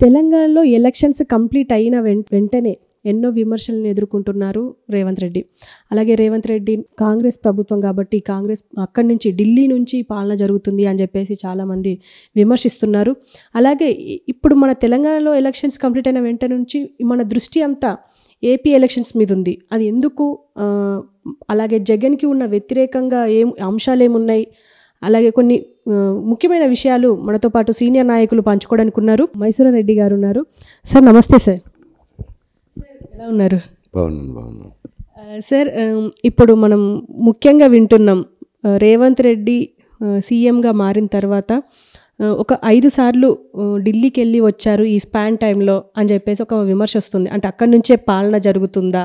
తెలంగాణలో elections complete అయిన వెం- వెంటనే ఎన్నో విమర్శలను ఎదుర్కొంటున్నారు రేవంత్ రెడ్డి. అలాగే రేవంత్ రెడ్డి కాంగ్రెస్ ప్రభుత్వం కాబట్టి కాంగ్రెస్ అక్కడి నుంచి ఢిల్లీ నుంచి పాలన జరుగుతుంది అని చెప్పేసి చాలామంది విమర్శిస్తున్నారు. అలాగే ఇప్పుడు మన తెలంగాణలో ఎలక్షన్స్ కంప్లీట్ అయిన వెంట నుంచి మన దృష్టి అంతా ఏపీ ఎలక్షన్స్ మీద ఉంది. అది ఎందుకు అలాగే జగన్కి ఉన్న వ్యతిరేకంగా ఏం అంశాలు ఏమున్నాయి అలాగే కొన్ని ముఖ్యమైన విషయాలు మనతో పాటు సీనియర్ నాయకులు పంచుకోవడానికి ఉన్నారు. మైసూరారెడ్డి గారు ఉన్నారు. సార్ నమస్తే సార్. సార్ ఎలా ఉన్నారు? సార్ ఇప్పుడు మనం ముఖ్యంగా వింటున్నాం రేవంత్ రెడ్డి సీఎంగా మారిన తర్వాత ఒక ఐదు సార్లు ఢిల్లీకి వెళ్ళి వచ్చారు ఈ స్పాన్ టైంలో అని చెప్పేసి ఒక విమర్శ వస్తుంది. అంటే అక్కడి నుంచే పాలన జరుగుతుందా?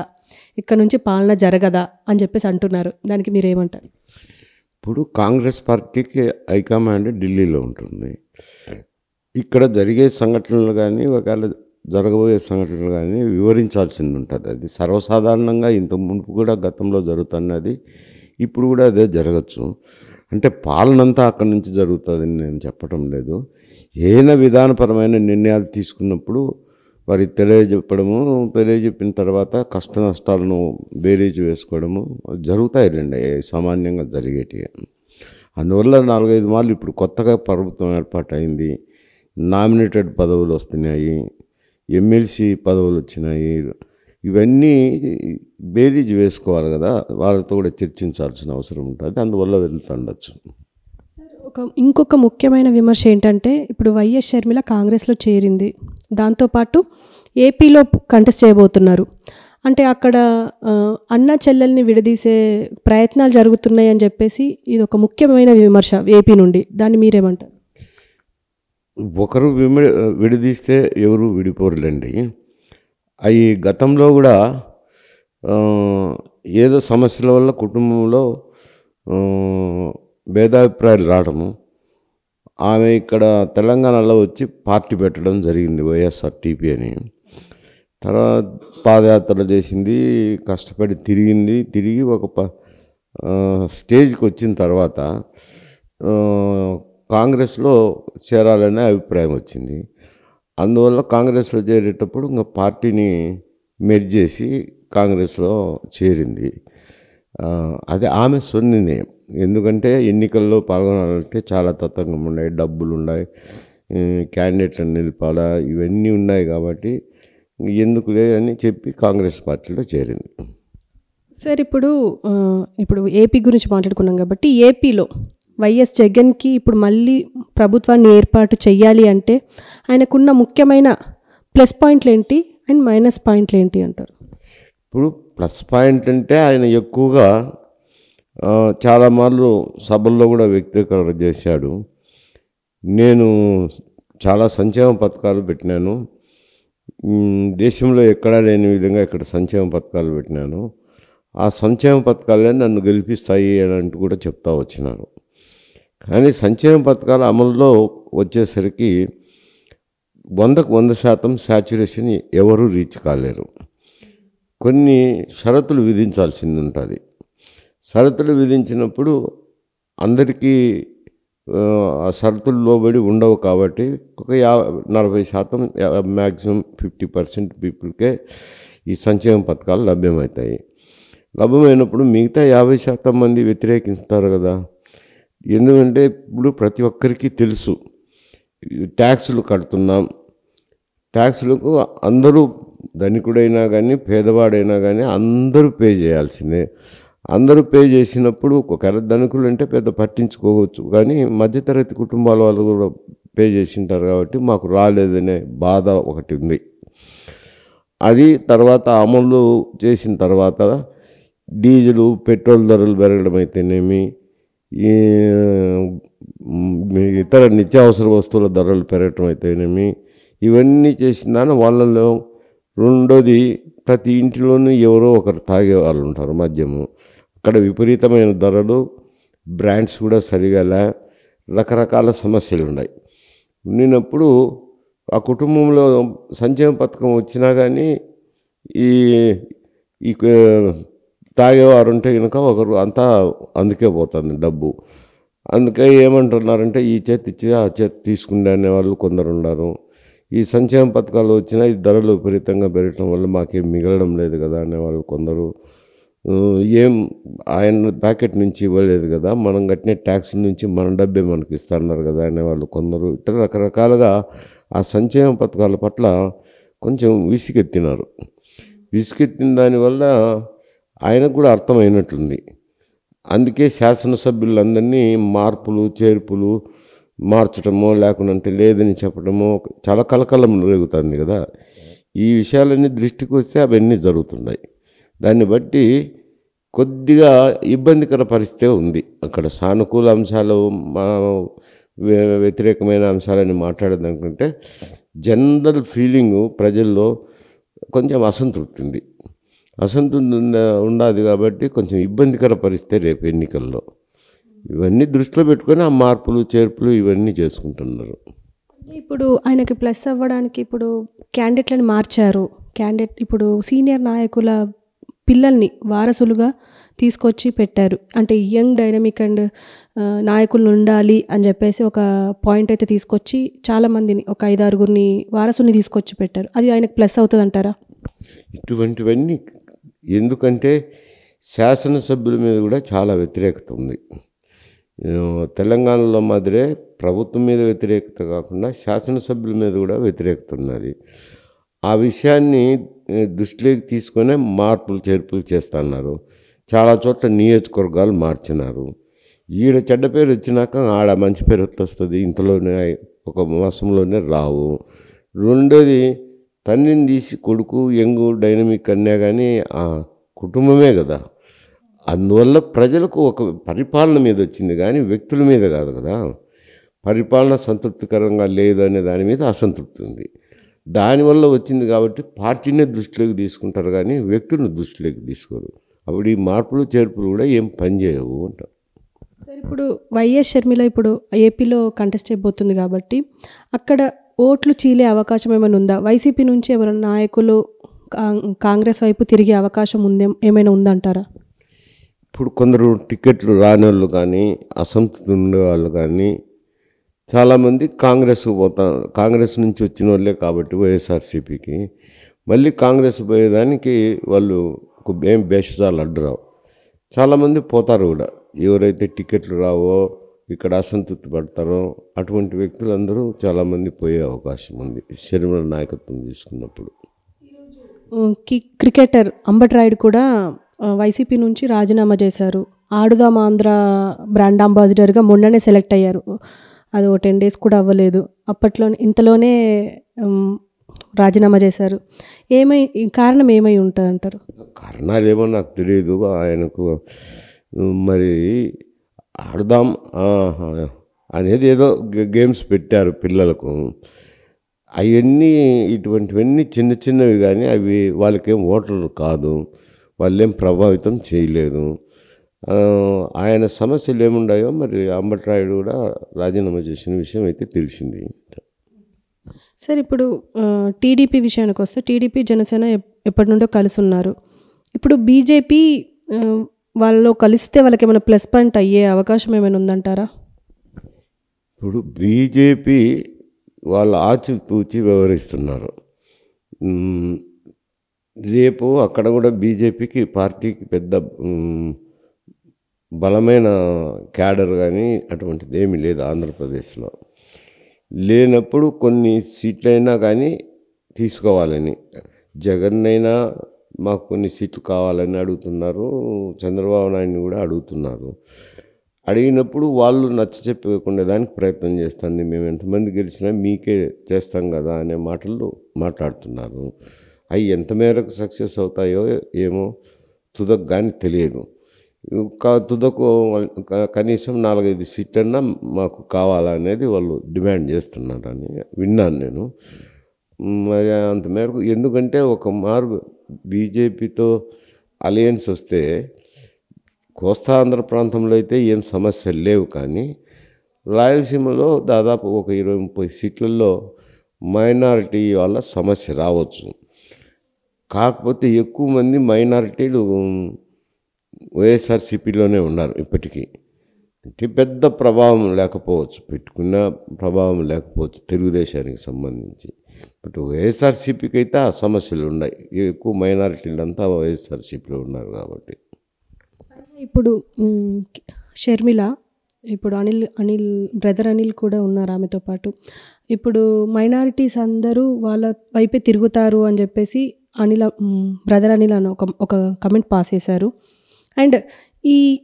ఇక్కడ నుంచి పాలన జరగదా? అని చెప్పేసి అంటున్నారు. దానికి మీరు ఏమంటారు ఇప్పుడు కాంగ్రెస్ పార్టీకి హైకమాండ్ ఢిల్లీలో ఉంటుంది. ఇక్కడ జరిగే సంఘటనలు కానీ ఒకవేళ జరగబోయే సంఘటనలు కానీ వివరించాల్సింది ఉంటుంది. అది సర్వసాధారణంగా ఇంత మునుపు కూడా గతంలో జరుగుతున్నది. ఇప్పుడు కూడా అదే జరగచ్చు. అంటే పాలనంతా అక్కడి నుంచి జరుగుతుందని నేను చెప్పడం లేదు. ఏదైనా విధానపరమైన నిర్ణయాలు తీసుకున్నప్పుడు వారి తెలియజెప్పడము తెలియజెప్పిన తర్వాత కష్ట నష్టాలను బేరీజు వేసుకోవడము జరుగుతాయిలేండి సామాన్యంగా జరిగేటివి అందువల్ల నాలుగైదు మార్లు ఇప్పుడు కొత్తగా ప్రభుత్వం ఏర్పాటైంది. నామినేటెడ్ పదవులు వస్తున్నాయి ఎమ్మెల్సీ పదవులు వచ్చినాయి. ఇవన్నీ బేరీజ్ వేసుకోవాలి కదా వాళ్ళతో కూడా చర్చించాల్సిన అవసరం ఉంటుంది అందువల్ల వెళ్తుండొచ్చు ఒక ఇంకొక ముఖ్యమైన విమర్శ ఏంటంటే ఇప్పుడు వైఎస్ షర్మిల కాంగ్రెస్లో చేరింది. దాంతోపాటు ఏపీలో కంటెస్ట్ చేయబోతున్నారు. అంటే అక్కడ అన్న చెల్లెల్ని విడదీసే ప్రయత్నాలు జరుగుతున్నాయి అని చెప్పేసి ఇది ఒక ముఖ్యమైన విమర్శ ఏపీ నుండి. దాన్ని మీరేమంటారు? ఒకరు విమి విడదీస్తే ఎవరు విడిపోరులేండి. అవి గతంలో కూడా ఏదో సమస్యల వల్ల కుటుంబంలో భేదాభిప్రాయాలు రావడము ఆమె ఇక్కడ తెలంగాణలో వచ్చి పార్టీ పెట్టడం జరిగింది వైఎస్ఆర్ టీపీ అని. తర్వాత పాదయాత్ర చేసింది కష్టపడి తిరిగింది. తిరిగి ఒక ప స్టేజ్కి వచ్చిన తర్వాత కాంగ్రెస్లో చేరాలనే అభిప్రాయం వచ్చింది. అందువల్ల కాంగ్రెస్లో చేరేటప్పుడు ఇంకా పార్టీని మెర్జ్ చేసి కాంగ్రెస్లో చేరింది. అదే అది ఆమె సొంత ఎందుకంటే ఎన్నికల్లో పాల్గొనాలంటే చాలా తతంగం ఉన్నాయి డబ్బులు ఉన్నాయి క్యాండిడేట్లను నిలపాలా ఇవన్నీ ఉన్నాయి కాబట్టి ఎందుకులే అని చెప్పి కాంగ్రెస్ పార్టీలో చేరింది. సార్ ఇప్పుడు ఇప్పుడు ఏపీ గురించి మాట్లాడుకున్నాం కాబట్టి ఏపీలో వైఎస్ జగన్కి ఇప్పుడు మళ్ళీ ప్రభుత్వాన్ని ఏర్పాటు చేయాలి అంటే ఆయనకున్న ముఖ్యమైన ప్లస్ పాయింట్లు ఏంటి అండ్ మైనస్ పాయింట్లు ఏంటి అంటారు? ఇప్పుడు ప్లస్ పాయింట్ అంటే ఆయన ఎక్కువగా చాలామార్లు సభల్లో కూడా వ్యక్తీకరణ చేశాడు. నేను చాలా సంక్షేమ పథకాలు పెట్టినాను. దేశంలో ఎక్కడా లేని విధంగా ఇక్కడ సంక్షేమ పథకాలు పెట్టినాను. ఆ సంక్షేమ పథకాలే నన్ను గెలిపిస్తాయి అని అంటూ కూడా చెప్తా వచ్చినారు. కానీ సంక్షేమ పథకాల అమలులో వచ్చేసరికి వందకు వంద శాతం శాచురేషన్ ఎవరూ రీచ్ కాలేరు. కొన్ని షరతులు విధించాల్సింది ఉంటుంది. షరతులు విధించినప్పుడు అందరికీ ఆ, షరతులు లోబడి ఉండవు కాబట్టి ఒక యా నలభై శాతం మ్యాక్సిమం ఫిఫ్టీ పర్సెంట్ పీపుల్కే ఈ సంక్షేమ పథకాలు లభ్యమవుతాయి. లభ్యమైనప్పుడు మిగతా యాభై శాతం మంది వ్యతిరేకిస్తారు కదా. ఎందుకంటే ఇప్పుడు ప్రతి ఒక్కరికి తెలుసు ట్యాక్సులు కడుతున్నాం. ట్యాక్సులకు అందరూ ధనికుడైనా కానీ పేదవాడైనా కానీ అందరూ పే చేయాల్సిందే. అందరూ పే చేసినప్పుడు ఒకరి ధనికులు అంటే పెద్ద పట్టించుకోవచ్చు. కానీ మధ్యతరగతి కుటుంబాల వాళ్ళు కూడా పే చేసింటారు కాబట్టి మాకు రాలేదనే బాధ ఒకటి ఉంది. అది తర్వాత అమలు చేసిన తర్వాత డీజిల్ పెట్రోల్ ధరలు పెరగడం అయితేనేమి ఈ ఇతర నిత్యావసర వస్తువుల ధరలు పెరగటం అయితేనేమి ఇవన్నీ చేసిన దాని వాళ్ళలో రెండోది ప్రతి ఇంటిలోనూ ఎవరో ఒకరు తాగే వాళ్ళు ఉంటారు మద్యము. అక్కడ విపరీతమైన ధరలు బ్రాండ్స్ కూడా సరిగా లే రకరకాల సమస్యలు ఉన్నాయి. ఉండినప్పుడు ఆ కుటుంబంలో సంక్షేమ పథకం వచ్చినా కానీ ఈ ఈ తాగేవారు ఉంటే కనుక ఒకరు అంతా అందుకే పోతుంది డబ్బు. అందుకే ఏమంటున్నారంటే ఈ చేతి ఇచ్చి ఆ చేతి తీసుకుండే అనేవాళ్ళు కొందరు ఉన్నారు. ఈ సంక్షేమ పథకాలు వచ్చినా ఈ ధరలు విపరీతంగా పెరగడం వల్ల మాకేం మిగలడం లేదు కదా అనేవాళ్ళు కొందరు ఏం ఆయన ప్యాకెట్ నుంచి ఇవ్వలేదు కదా మనం కట్టిన ట్యాక్స్ నుంచి మన డబ్బే మనకి ఇస్తున్నారు కదా అనేవాళ్ళు కొందరు. ఇట్లా రకరకాలుగా ఆ సంక్షేమ పథకాల పట్ల కొంచెం విసిగెత్తినారు. విసిగెత్తిన దానివల్ల ఆయనకు కూడా అర్థమైనట్లుంది. అందుకే శాసనసభ్యులందరినీ మార్పులు చేర్పులు మార్చడమో లేకుంటే లేదని చెప్పడమో చాలా కలకలం రేగుతుంది కదా. ఈ విషయాలన్నీ దృష్టికి వస్తే అవన్నీ జరుగుతున్నాయి దాన్ని బట్టి కొద్దిగా ఇబ్బందికర పరిస్థితే ఉంది. అక్కడ సానుకూల అంశాలు మా వ్యతిరేకమైన అంశాలని మాట్లాడదనుకుంటే జనరల్ ఫీలింగు ప్రజల్లో కొంచెం అసంతృప్తి ఉంది. అసంతృప్తి ఉండ- ఉండాది కాబట్టి కొంచెం ఇబ్బందికర పరిస్థితే రేపు ఎన్నికల్లో. ఇవన్నీ దృష్టిలో పెట్టుకొని ఆ మార్పులు చేర్పులు ఇవన్నీ చేసుకుంటున్నారు. ఇప్పుడు ఆయనకి ప్లస్ అవ్వడానికి ఇప్పుడు క్యాండిడేట్లను మార్చారు. క్యాండిడేట్ ఇప్పుడు సీనియర్ నాయకుల పిల్లల్ని వారసులుగా తీసుకొచ్చి పెట్టారు. అంటే యంగ్ డైనమిక్ అండ్ నాయకులు ఉండాలి అని చెప్పేసి ఒక పాయింట్ అయితే తీసుకొచ్చి చాలామందిని ఒక ఐదారుగురిని వారసుని తీసుకొచ్చి పెట్టారు. అది ఆయనకు ప్లస్ అవుతుంది అంటారా ఇటువంటివన్నీ ఎందుకంటే శాసనసభ్యుల మీద కూడా చాలా వ్యతిరేకత ఉంది. తెలంగాణలో మాదిరే ప్రభుత్వం మీద వ్యతిరేకత కాకుండా శాసనసభ్యుల మీద కూడా వ్యతిరేకత ఉన్నది. ఆ విషయాన్ని దృష్టిలోకి తీసుకునే మార్పులు చేర్పులు చేస్తున్నారు. చాలా చోట్ల నియోజకవర్గాలు మార్చినారు. ఈడ చెడ్డ పేరు వచ్చినాక ఆడ మంచి పేరు వస్తుంది ఇంతలోనే ఒక మాసంలోనే రావు. రెండోది తన్నిని తీసి కొడుకు ఎంగు డైనమిక్ అన్నా కానీ ఆ కుటుంబమే కదా అందువల్ల ప్రజలకు ఒక పరిపాలన మీద వచ్చింది కానీ వ్యక్తుల మీద కాదు కదా పరిపాలన సంతృప్తికరంగా లేదు అనే దాని మీద అసంతృప్తి ఉంది. దానివల్ల వచ్చింది కాబట్టి పార్టీనే దృష్టిలోకి తీసుకుంటారు కానీ వ్యక్తులను దృష్టిలోకి తీసుకోరు. అప్పుడు ఈ మార్పులు చేర్పులు కూడా ఏం పనిచేయవు అంటారు. సార్ ఇప్పుడు వైఎస్ షర్మిల ఇప్పుడు ఏపీలో కంటెస్ట్ చేయబోతుంది కాబట్టి అక్కడ ఓట్లు చీలే అవకాశం ఏమైనా ఉందా? వైసీపీ నుంచి ఎవరైనా నాయకులు కా- కాంగ్రెస్ వైపు తిరిగే అవకాశం ఉందే ఏమైనా ఉందంటారా? ఇప్పుడు కొందరు టికెట్లు రాని వాళ్ళు కానీ అసంతృప్తి ఉండే వాళ్ళు కానీ చాలామంది కాంగ్రెస్ పోతా కాంగ్రెస్ నుంచి వచ్చిన వాళ్ళే కాబట్టి వైఎస్ఆర్సీపీకి. మళ్ళీ కాంగ్రెస్ పోయేదానికి వాళ్ళు ఏం భేషజాలు అడ్డురావు. చాలామంది పోతారు కూడా. ఎవరైతే టికెట్లు రావో ఇక్కడ అసంతృప్తి పడతారో అటువంటి వ్యక్తులందరూ చాలామంది పోయే అవకాశం ఉంది. శర్మల నాయకత్వం తీసుకున్నప్పుడు. క్రికెటర్ అంబట్ రాయుడు కూడా వైసీపీ నుంచి రాజీనామా చేశారు. ఆడుదాం ఆంధ్ర బ్రాండ్ అంబాసిడర్గా మొన్ననే సెలెక్ట్ అయ్యారు. అది ఓ టెన్ డేస్ కూడా అవ్వలేదు. అప్పట్లో ఇంతలోనే రాజీనామా చేశారు. ఏమై ఈ కారణం ఏమై ఉంటుంది అంటారు కారణాలు ఏమో నాకు తెలియదు ఆయనకు. మరి ఆడదాం అనేది ఏదో గేమ్స్ పెట్టారు పిల్లలకు. అవన్నీ ఇటువంటివన్నీ చిన్న చిన్నవి కానీ అవి వాళ్ళకేం ఓటర్లు కాదు. వాళ్ళేం ప్రభావితం చేయలేదు. ఆయన సమస్యలు ఏముండాయో మరి అంబట్రాయుడు కూడా రాజీనామా చేసిన విషయం అయితే తెలిసింది. సార్ ఇప్పుడు టీడీపీ విషయానికి వస్తే టీడీపీ జనసేన ఎప్- ఎప్పటి నుండో కలిసి ఉన్నారు. ఇప్పుడు బీజేపీ ఆ, వాళ్ళలో కలిస్తే వాళ్ళకి ఏమైనా ప్లస్ పాయింట్ అయ్యే అవకాశం ఏమైనా ఉందంటారా? ఇప్పుడు బీజేపీ వాళ్ళ ఆచితూచి వ్యవహరిస్తున్నారు. రేపు అక్కడ కూడా బీజేపీకి పార్టీకి పెద్ద బలమైన క్యాడర్ కానీ అటువంటిది ఏమీ లేదు ఆంధ్రప్రదేశ్లో. లేనప్పుడు కొన్ని సీట్లైనా కానీ తీసుకోవాలని. జగన్ అయినా మాకు కొన్ని సీట్లు కావాలని అడుగుతున్నారు. చంద్రబాబు నాయుడిని కూడా అడుగుతున్నారు. అడిగినప్పుడు వాళ్ళు నచ్చ చెప్పకుండా దానికి ప్రయత్నం చేస్తుంది. మేము ఎంతమంది గెలిచినా మీకే చేస్తాం కదా అనే మాటలు మాట్లాడుతున్నారు. అవి ఎంత మేరకు సక్సెస్ అవుతాయో ఏమో తుదకు కానీ తెలియదు. తుదకు కనీసం నాలుగైదు సీట్లన్నా మాకు కావాలనేది వాళ్ళు డిమాండ్ చేస్తున్నారని విన్నాను నేను. అంత మేరకు ఎందుకంటే ఒక మారు బీజేపీతో అలయన్స్ వస్తే కోస్తా ఆంధ్ర ప్రాంతంలో అయితే ఏం సమస్యలు లేవు కానీ రాయలసీమలో దాదాపు ఒక ఇరవై ముప్పై సీట్లలో మైనారిటీ వాళ్ళ సమస్య రావచ్చు. కాకపోతే ఎక్కువ మంది మైనారిటీలు వైఎస్ఆర్సీపీలోనే ఉన్నారు ఇప్పటికీ. అంటే పెద్ద ప్రభావం లేకపోవచ్చు పెట్టుకున్న ప్రభావం లేకపోవచ్చు తెలుగుదేశానికి సంబంధించి. బట్ వైఎస్ఆర్సీపీకి అయితే ఆ సమస్యలు ఉన్నాయి. ఎక్కువ మైనారిటీలు అంతా వైఎస్ఆర్సీపీలో ఉన్నారు కాబట్టి. ఇప్పుడు షర్మిల ఇప్పుడు అనిల్ అనిల్ బ్రదర్ అనిల్ కూడా ఉన్నారు ఆమెతో పాటు. ఇప్పుడు మైనారిటీస్ అందరూ వాళ్ళ వైపే తిరుగుతారు అని చెప్పేసి అనిల్ బ్రదర్ అనిల్ అని ఒక ఒక కమెంట్ పాస్ చేశారు. అండ్ ఈ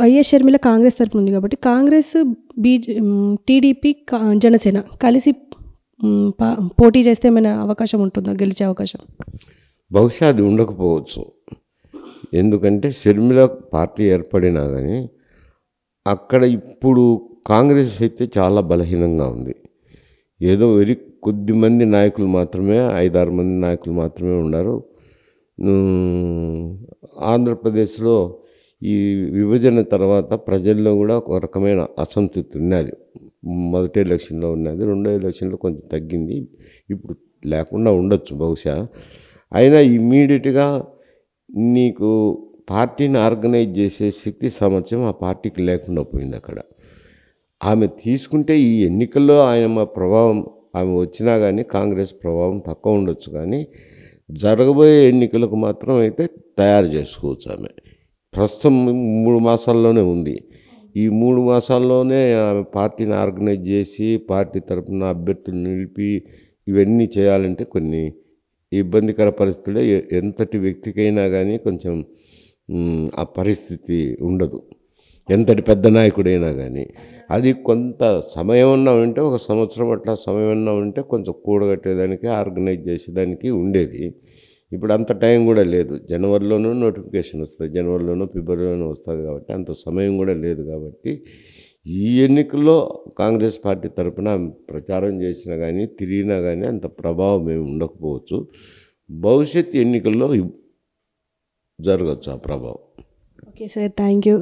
వైఎస్ షర్మిల కాంగ్రెస్ తరపున ఉంది కాబట్టి కాంగ్రెస్ బీజే టీడీపీ జనసేన కలిసి పా- పోటీ చేస్తే ఏమైనా అవకాశం ఉంటుందా? గెలిచే అవకాశం? బహుశా అది ఉండకపోవచ్చు. ఎందుకంటే షర్మిల పార్టీ ఏర్పడినా కానీ అక్కడ ఇప్పుడు కాంగ్రెస్ అయితే చాలా బలహీనంగా ఉంది. ఏదో వెరీ కొద్ది మంది నాయకులు మాత్రమే ఐదారు మంది నాయకులు మాత్రమే ఉన్నారు. ఆంధ్రప్రదేశ్లో ఈ విభజన తర్వాత ప్రజల్లో కూడా ఒక రకమైన అసంతృప్తి ఉన్నది. మొదటి ఎలక్షన్లో ఉన్నది రెండో ఎలక్షన్లో కొంచెం తగ్గింది ఇప్పుడు లేకుండా ఉండొచ్చు బహుశా. అయినా ఇమ్మీడియట్గా నీకు పార్టీని ఆర్గనైజ్ చేసే శక్తి సామర్థ్యం ఆ పార్టీకి లేకుండా పోయింది అక్కడ. ఆమె తీసుకుంటే ఈ ఎన్నికల్లో ఆయన ప్రభావం ఆమె వచ్చినా కానీ కాంగ్రెస్ ప్రభావం తక్కువ ఉండొచ్చు కానీ జరగబోయే ఎన్నికలకు మాత్రం అయితే తయారు చేసుకోవచ్చు ఆమె. ప్రస్తుతం మూడు మాసాల్లోనే ఉంది. ఈ మూడు మాసాల్లోనే ఆమె పార్టీని ఆర్గనైజ్ చేసి పార్టీ తరపున అభ్యర్థులు నిలిపి ఇవన్నీ చేయాలంటే కొన్ని ఇబ్బందికర పరిస్థితులే. ఎంతటి వ్యక్తికైనా కానీ కొంచెం ఆ పరిస్థితి ఉండదు. ఎంతటి పెద్ద నాయకుడైనా కానీ అది కొంత సమయం ఉన్నా ఉంటే ఒక సంవత్సరం అట్లా సమయం ఉన్నా ఉంటే కొంచెం కూడగట్టేదానికి ఆర్గనైజ్ చేసేదానికి ఉండేది. ఇప్పుడు అంత టైం కూడా లేదు. జనవరిలోనూ నోటిఫికేషన్ వస్తుంది. జనవరిలోనూ ఫిబ్రవరిలోనూ వస్తుంది కాబట్టి అంత సమయం కూడా లేదు కాబట్టి ఈ ఎన్నికల్లో కాంగ్రెస్ పార్టీ తరఫున ప్రచారం చేసినా కానీ తిరిగినా కానీ అంత ప్రభావం ఏమి ఉండకపోవచ్చు. భవిష్యత్ ఎన్నికల్లో జరగచ్చు ఆ ప్రభావం. Okay sir. Thank you